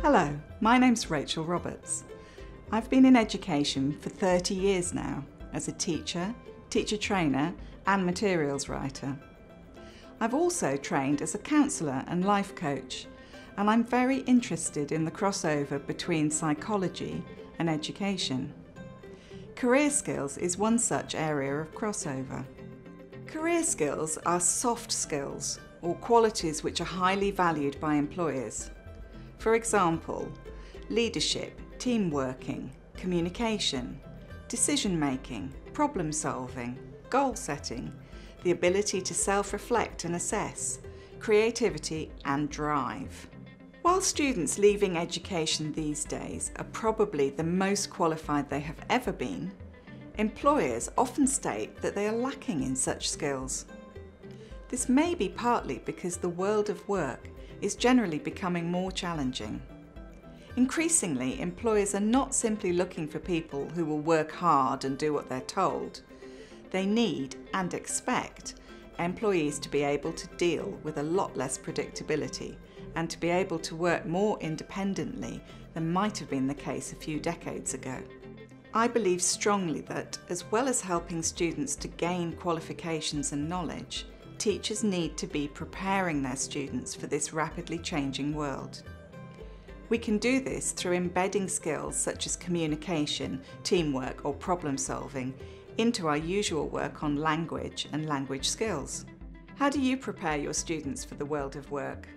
Hello, my name's Rachel Roberts. I've been in education for 30 years now as a teacher, teacher trainer, and materials writer. I've also trained as a counsellor and life coach, and I'm very interested in the crossover between psychology and education. Career skills is one such area of crossover. Career skills are soft skills or qualities which are highly valued by employers. For example, leadership, team working, communication, decision making, problem solving, goal setting, the ability to self reflect and assess, creativity, and drive. While students leaving education these days are probably the most qualified they have ever been, employers often state that they are lacking in such skills. This may be partly because the world of work is generally becoming more challenging. Increasingly, employers are not simply looking for people who will work hard and do what they're told. They need and expect employees to be able to deal with a lot less predictability and to be able to work more independently than might have been the case a few decades ago. I believe strongly that, as well as helping students to gain qualifications and knowledge, teachers need to be preparing their students for this rapidly changing world. We can do this through embedding skills such as communication, teamwork or problem solving into our usual work on language and language skills. How do you prepare your students for the world of work?